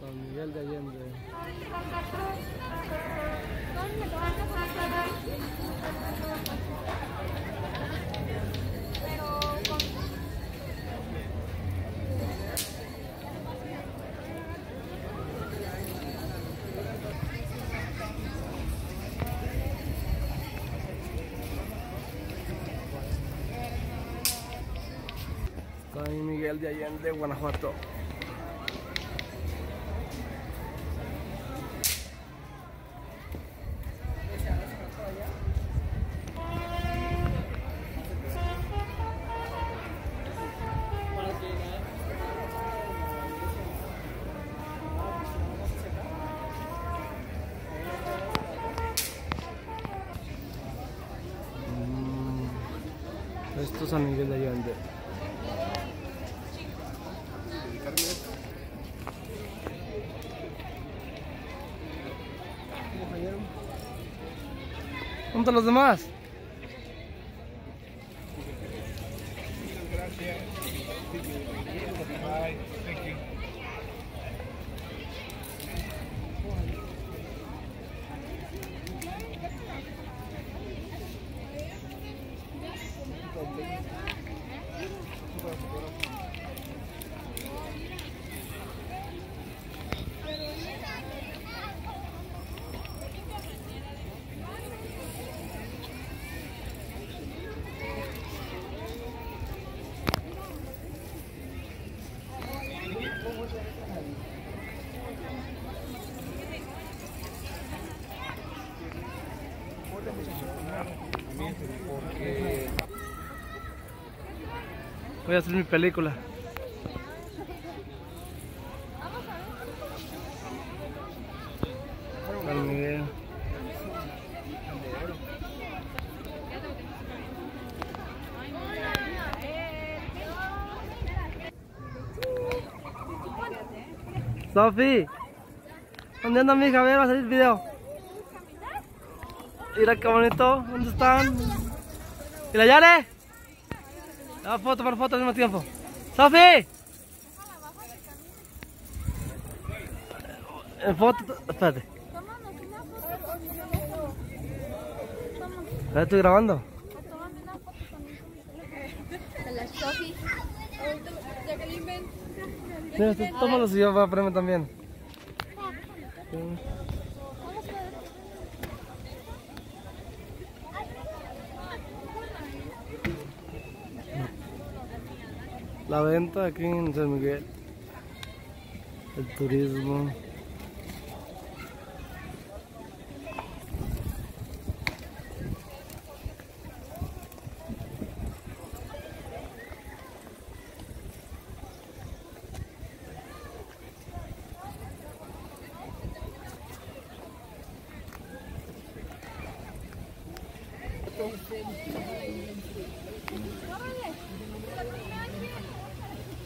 San Miguel de Allende. San Miguel de Allende, Guanajuato. Esto es San Miguel de Allende. ¿Dónde los demás? Voy a hacer mi película. Miguel. Sofi, ¿dónde anda mi hija? A ver, va a salir video. Mira qué bonito, ¿dónde están? ¿Y la Yare? La foto para foto al mismo tiempo. ¡Sofi! En foto, espérate. ¿Ya estoy grabando? La Mira, tómalo si yo voy a ponerme también. La venta aquí en San Miguel. El turismo.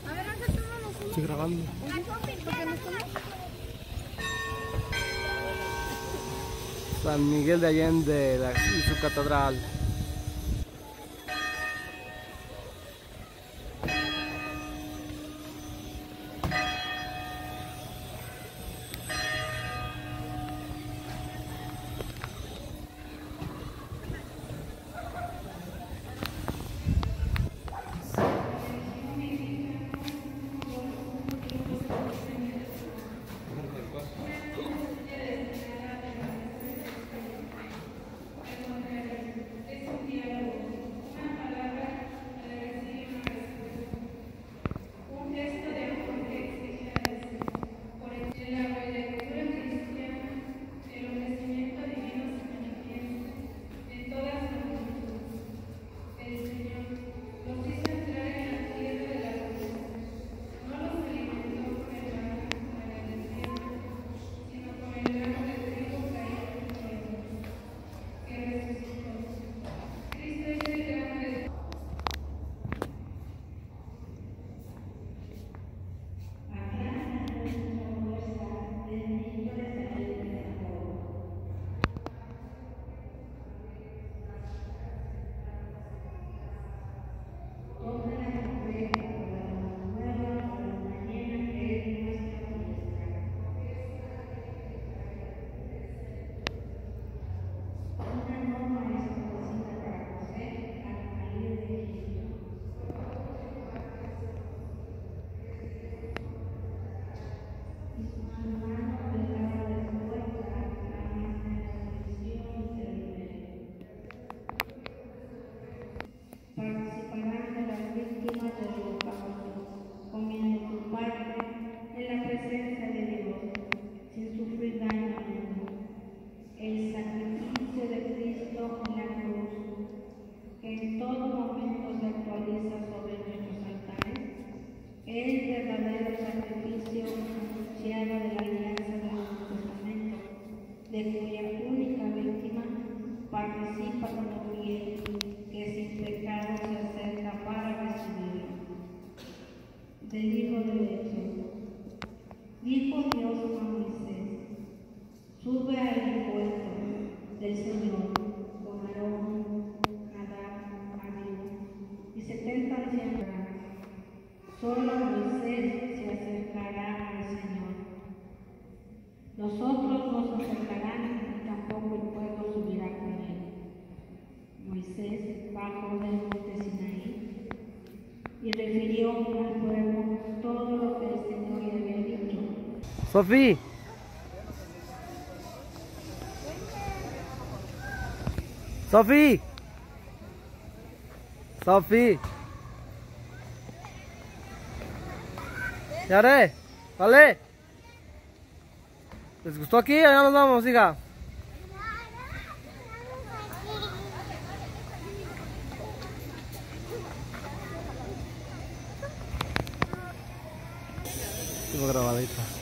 A ver, acá tómanos un Estoy grabando. San Miguel de Allende la- y su catedral. en todo momento se actualiza sobre nuestros altares, el verdadero sacrificio anunciado de la alianza del Nuevo Testamento, de cuya única víctima participa como fiel que sin pecado se acerca para recibirlo. Del Hijo de Hecho. Dijo Dios a sube al encuentro del Señor Los otros no se acercarán y tampoco el pueblo subirá con él. Moisés bajó del monte Sinaí y refirió al pueblo todo lo que el Señor le había dicho. Sofi. Sofi. Sofi. Ya haré. Vale. ¿Les gustó aquí? Allá nos vamos, hija. Tengo grabadita.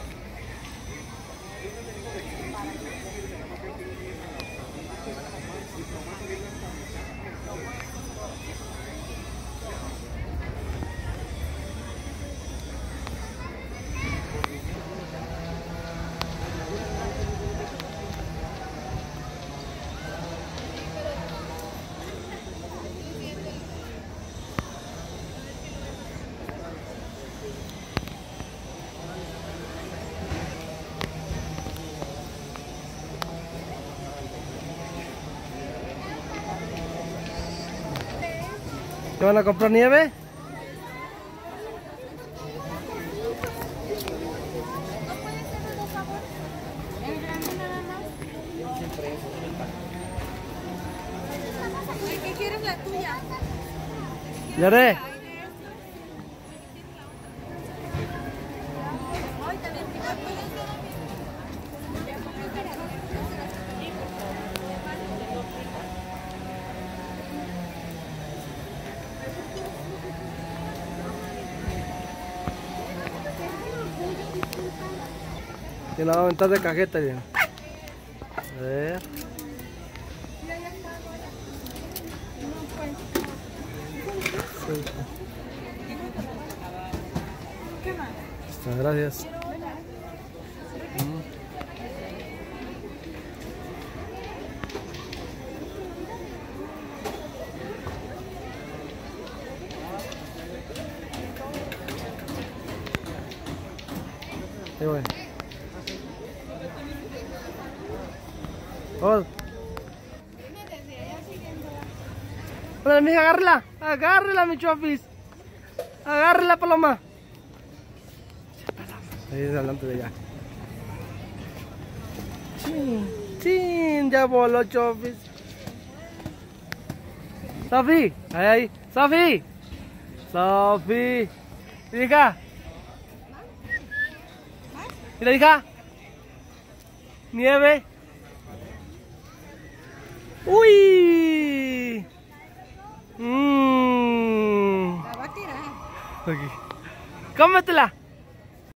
¿Te van a comprar nieve? ¿Qué quieres la tuya? Ya Que la va a aventar de cajeta ya. A ver. Muchas gracias. Ahí voy. Oh. Hola, mija, agárrela. Agárrela, mi chofis. Agárrela, paloma. Ahí es adelante de allá. Chin, chin, ya voló, chofis. Sofi, ahí, ahí. Sofi. Sofi. Hija. Mira, hija. Nieve. Uy. Mmm. La va a tirar. Aquí. Cómetela.